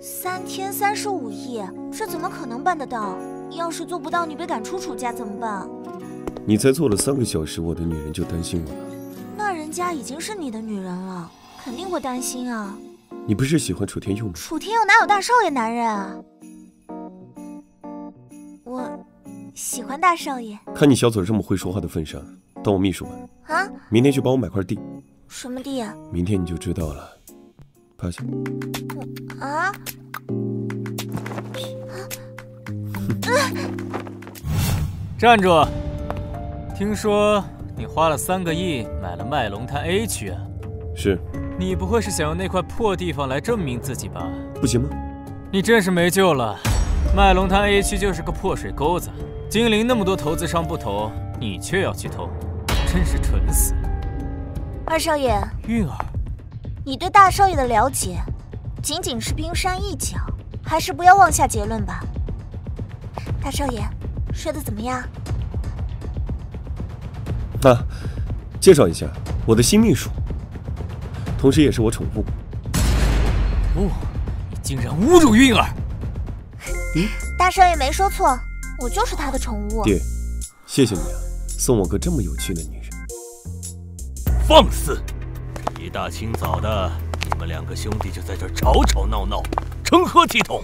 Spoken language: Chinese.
三天三十五亿，这怎么可能办得到？要是做不到，你被赶出楚家怎么办？你才做了三个小时，我的女人就担心我了。那人家已经是你的女人了，肯定会担心啊。你不是喜欢楚天佑吗？楚天佑哪有大少爷男人啊？我喜欢大少爷。看你小嘴这么会说话的份上，当我秘书吧。啊？明天去帮我买块地。什么地啊？明天你就知道了。趴下。啊？站住！听说你花了三个亿买了麦龙滩 A 区啊？是。你不会是想用那块破地方来证明自己吧？不行吗？你真是没救了！麦龙滩 A 区就是个破水沟子，金陵那么多投资商不投，你却要去投，真是蠢死！二少爷，韵儿，你对大少爷的了解，仅仅是冰山一角，还是不要妄下结论吧。大少爷，睡得怎么样？啊，介绍一下，我的新秘书。同时也是我宠物。哦，你竟然侮辱韵儿！嗯，大少爷没说错，我就是他的宠物。爹，谢谢你啊，送我个这么有趣的女人。放肆！一大清早的，你们两个兄弟就在这吵吵闹闹，成何体统？